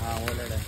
ಹಾಂ ಒಳ್ಳೆಯಡೆ